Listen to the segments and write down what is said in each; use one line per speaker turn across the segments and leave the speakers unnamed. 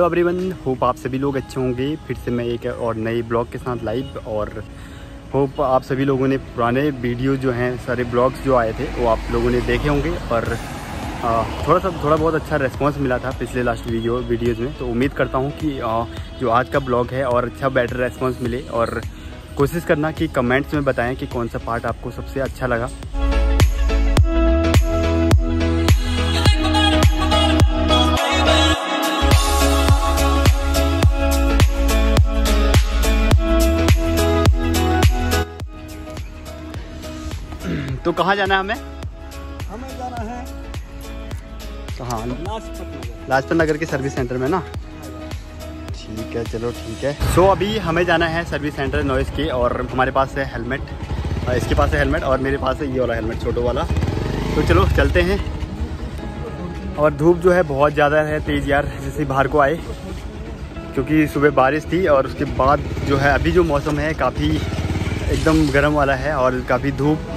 Hello everyone hope आप सभी लोग अच्छे होंगे। फिर से मैं एक और नए ब्लॉग के साथ लाइव और होप आप सभी लोगों ने पुराने वीडियो जो हैं, सारे ब्लॉग्स जो आए थे, वो आप लोगों ने देखे होंगे और थोड़ा सा थोड़ा बहुत अच्छा रिस्पांस मिला था पिछले लास्ट वीडियो वीडियोज़ में। तो उम्मीद करता हूँ कि जो आज का ब्लॉग है और अच्छा बेटर रेस्पॉन्स मिले और कोशिश करना कि कमेंट्स में बताएँ कि कौन सा पार्ट आपको सबसे अच्छा लगा। तो कहाँ जाना है हमें?
हमें जाना है
कहाँ
लाजपत नगर।
लाजपत नगर के सर्विस सेंटर में ना? ठीक है चलो ठीक है। सो so, अभी हमें जाना है सर्विस सेंटर नॉइस के और हमारे पास है हेलमेट। इसके पास है हेलमेट और मेरे पास है ये वाला हेलमेट छोटो वाला। तो चलो चलते हैं। और धूप जो है बहुत ज़्यादा है तेज़ यार जैसे बाहर को आए। क्योंकि सुबह बारिश थी और उसके बाद जो है अभी जो मौसम है काफ़ी एकदम गर्म वाला है और काफ़ी धूप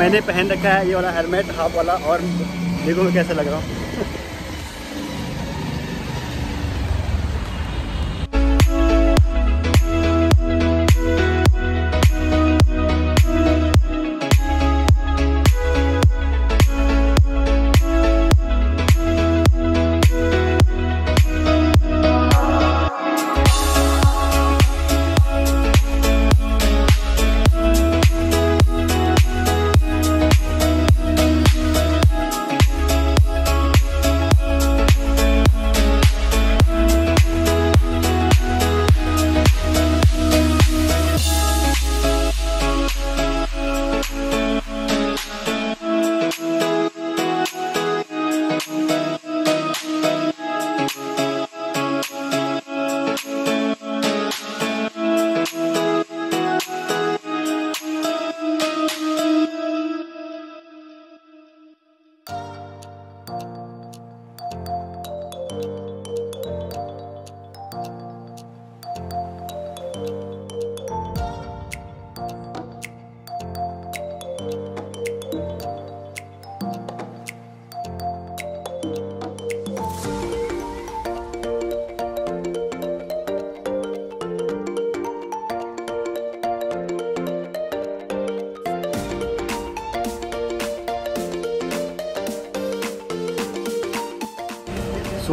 मैंने पहन रखा है ये वाला हेलमेट हाफ़ वाला, और देखो मैं कैसे लग रहा हूँ।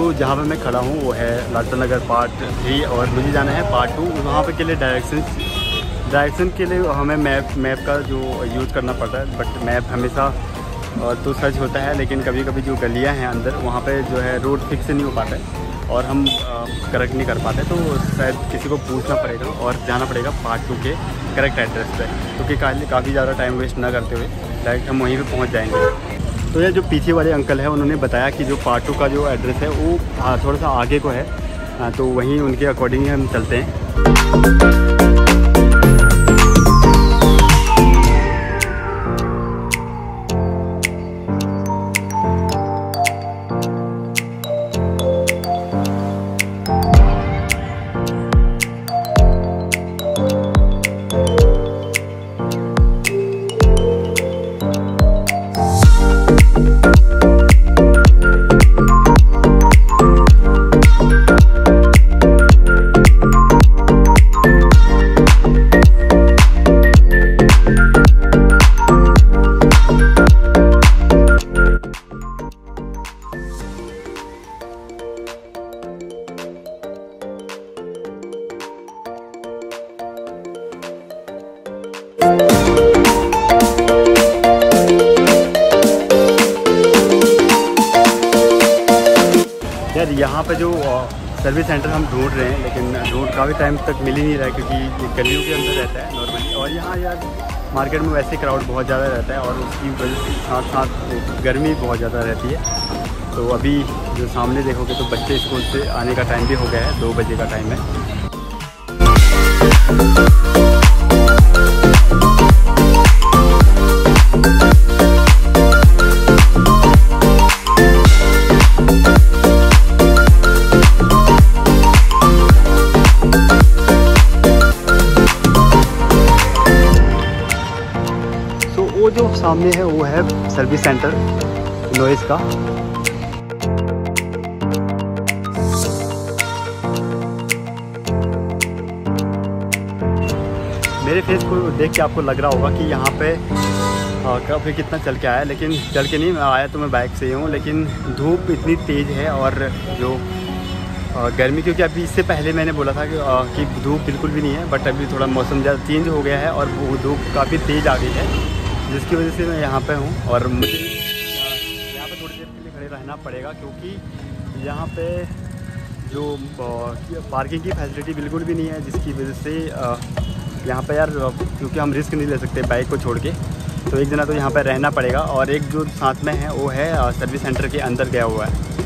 So, जहाँ पे मैं खड़ा हूँ वो है लालता नगर पार्ट थ्री और मुझे जाना है पार्ट टू वहाँ पे के लिए डायरेक्शन डायरेक्शन के लिए हमें मैप मैप का जो यूज़ करना पड़ता है बट मैप हमेशा तो सर्च होता है लेकिन कभी कभी जो गलियाँ हैं अंदर वहाँ पे जो है रोड फिक्स नहीं हो पाता है और हम करेक्ट नहीं कर पाते तो शायद किसी को पूछना पड़ेगा और जाना पड़ेगा पार्ट टू के करेक्ट एड्रेस पर क्योंकि काफ़ी ज़्यादा टाइम वेस्ट ना करते हुए डायरेक्ट हम वहीं पर पहुँच जाएँगे। तो ये जो पीछे वाले अंकल हैं, उन्होंने बताया कि जो पार्ट टू का जो एड्रेस है, वो थोड़ा सा आगे को है। तो वहीं उनके अकॉर्डिंग हम चलते हैं। लेकिन रोड काफ़ी टाइम तक मिल ही नहीं रहा है क्योंकि ये गलियों के अंदर रहता है नॉर्मली और यहाँ यार मार्केट में वैसे क्राउड बहुत ज़्यादा रहता है और उसकी वजह से साथ साथ गर्मी बहुत ज़्यादा रहती है। तो अभी जो सामने देखोगे तो बच्चे स्कूल से आने का टाइम भी हो गया है, दो बजे का टाइम है। सामने है वो है सर्विस सेंटर नॉइस का। मेरे फेस को देख के आपको लग रहा होगा कि यहाँ पे काफ़ी कितना चल के आया लेकिन चल के नहीं मैं आया तो मैं बाइक से ही हूँ लेकिन धूप इतनी तेज़ है और जो गर्मी क्योंकि अभी इससे पहले मैंने बोला था कि, कि धूप बिल्कुल भी नहीं है बट अभी थोड़ा मौसम ज़्यादा चेंज हो गया है और वो धूप काफ़ी तेज़ आ गई है। जिसकी वजह से मैं यहाँ पे हूँ और मुझे यहाँ पे थोड़ी देर के लिए खड़े रहना पड़ेगा क्योंकि यहाँ पे जो पार्किंग की फैसिलिटी बिल्कुल भी नहीं है, जिसकी वजह से यहाँ पे यार, क्योंकि हम रिस्क नहीं ले सकते बाइक को छोड़ के तो एक जना तो यहाँ पर रहना पड़ेगा और एक जो साथ में है, वो है सर्विस सेंटर के अंदर गया हुआ है।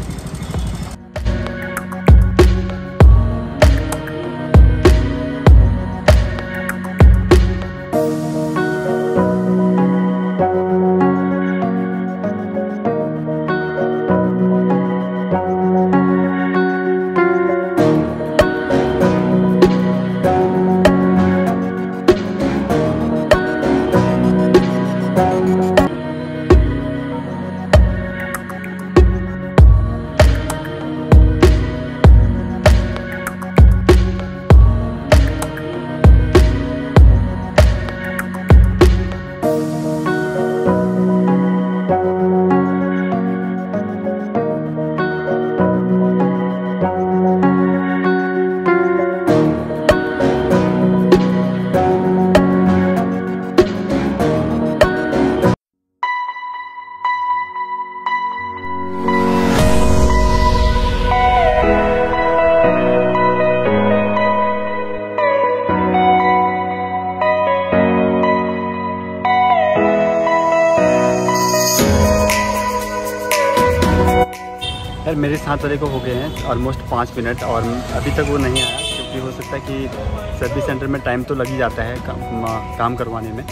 यार मेरे साथ वाले को हो गए हैं ऑलमोस्ट पाँच मिनट और अभी तक वो नहीं आया क्योंकि हो सकता है कि सर्विस सेंटर में टाइम तो लग ही जाता है काम, काम करवाने में।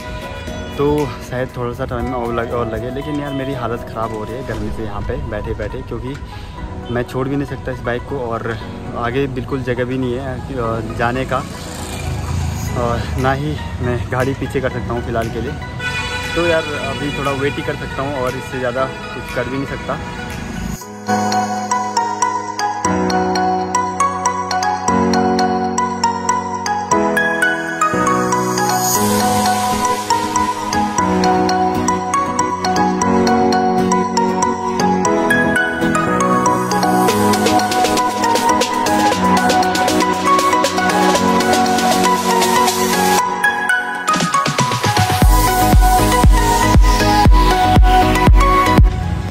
तो शायद थोड़ा सा टाइम और लगे और लगे लेकिन यार मेरी हालत ख़राब हो रही है गर्मी से यहाँ पे बैठे बैठे क्योंकि मैं छोड़ भी नहीं सकता इस बाइक को और आगे बिल्कुल जगह भी नहीं है जाने का। और ना ही मैं गाड़ी पीछे कर सकता हूँ फ़िलहाल के लिए। तो यार अभी थोड़ा वेट ही कर सकता हूँ और इससे ज़्यादा कुछ कर भी नहीं सकता। Música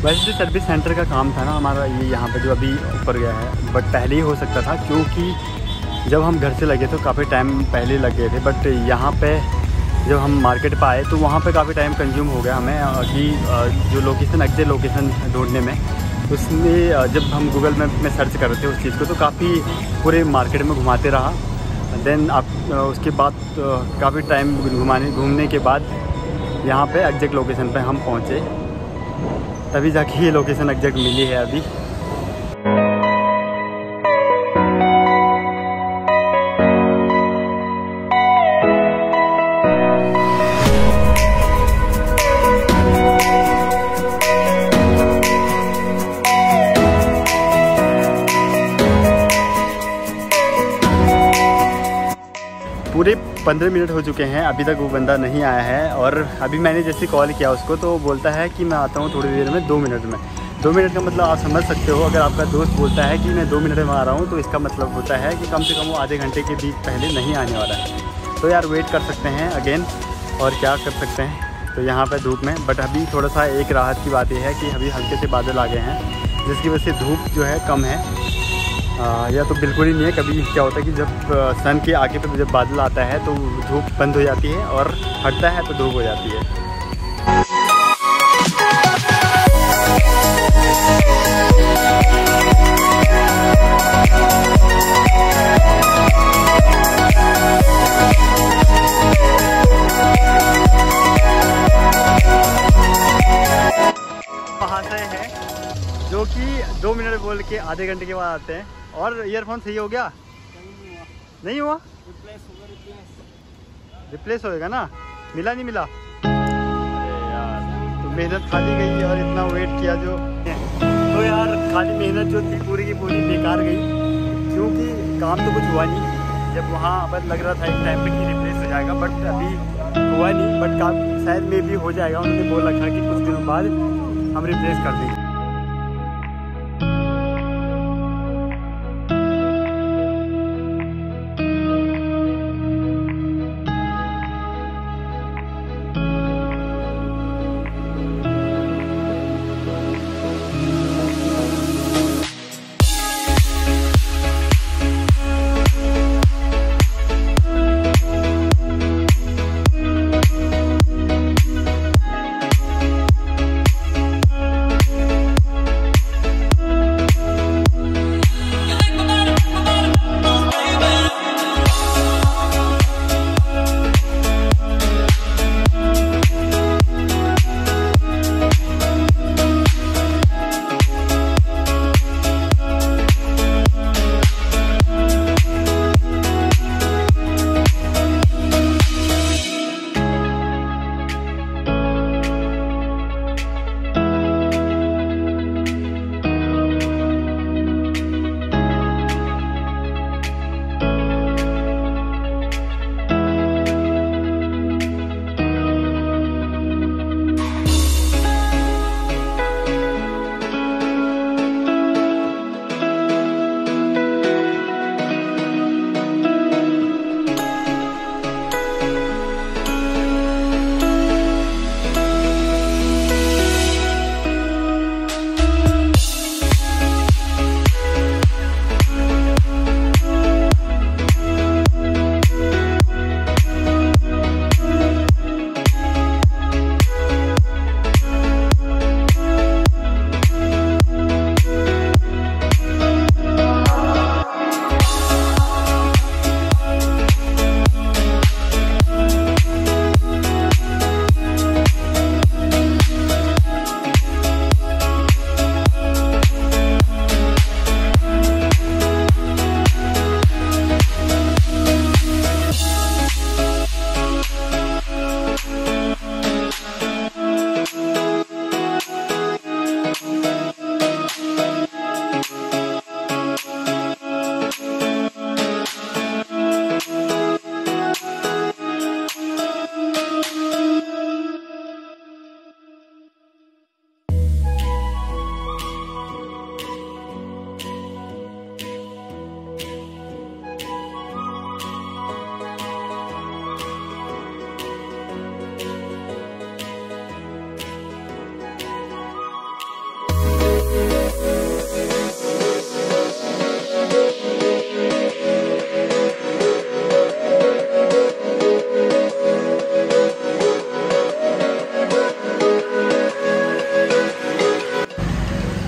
वैसे जो सर्विस सेंटर का काम था ना हमारा, ये यहाँ पे जो अभी ऊपर गया है बट पहले ही हो सकता था, क्योंकि जब हम घर से लगे तो काफ़ी टाइम पहले लग गए थे बट यहाँ पे जब हम मार्केट पर आए तो वहाँ पे काफ़ी टाइम कंज्यूम हो गया हमें कि जो लोकेशन एग्जैक्ट लोकेशन ढूँढने में, उसमें जब हम गूगल मैप में सर्च कर रहे थे उस चीज़ को तो काफ़ी पूरे मार्केट में घुमाते रहा। देन आप उसके बाद काफ़ी टाइम घुमाने, घूमने के बाद यहाँ पे एग्जैक्ट लोकेशन पे हम पहुँचे। तभी जाके ये लोकेशन एग्जैक्ट मिली है अभी। पूरे पंद्रह मिनट हो चुके हैं, अभी तक वो बंदा नहीं आया है और अभी मैंने जैसे कॉल किया उसको तो बोलता है कि मैं आता हूँ थोड़ी देर में, दो मिनट में। दो मिनट का मतलब आप समझ सकते हो, अगर आपका दोस्त बोलता है कि मैं दो मिनट में आ रहा हूँ तो इसका मतलब होता है कि कम से कम वो आधे घंटे के बीच पहले नहीं आने वाला है। तो यार वेट कर सकते हैं अगेन और क्या कर सकते हैं? तो यहाँ पर धूप में बट अभी थोड़ा सा एक राहत की बात यह है कि अभी हल्के से बादल आ गए हैं, जिसकी वजह से धूप जो है कम है। या तो बिल्कुल ही नहीं है। कभी क्या होता है कि जब सन के आगे पे जब बादल आता है तो धूप बंद हो जाती है और हटता है तो धूप हो जाती है। है, जो कि दो मिनट बोल के आधे घंटे के बाद आते हैं। और ईयरफोन सही हो गया? नहीं हुआ? रिप्लेस होगा होएगा ना? मिला नहीं मिला? तो मेहनत खाली गई और इतना वेट किया जो तो यार, खाली मेहनत जो थी, पूरी की पूरी बेकार गई। क्योंकि काम तो कुछ हुआ नहीं। जब वहाँ बस लग रहा था एक टाइम पे कि रिप्लेस हो जाएगा बट अभी हुआ नहीं बट काम शायद में भी हो जाएगा। उन्होंने बोल रखा कि कुछ दिनों बाद हम रिप्लेस कर देंगे।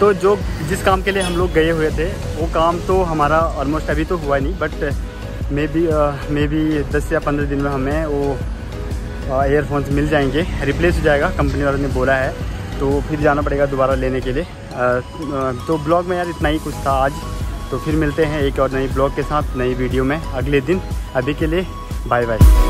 तो जो जिस काम के लिए हम लोग गए हुए थे, वो काम तो हमारा ऑलमोस्ट अभी तो हुआ नहीं but maybe maybe दस या पंद्रह दिन में हमें वो एयरफोन्स मिल जाएँगे। रिप्लेस हो जाएगा कंपनी वालों ने बोला है तो फिर जाना पड़ेगा दोबारा लेने के लिए। तो ब्लॉग में यार इतना ही कुछ था आज। तो फिर मिलते हैं एक और नई ब्लॉग के साथ, नई वीडियो में अगले दिन। अभी के लिए बाय बाय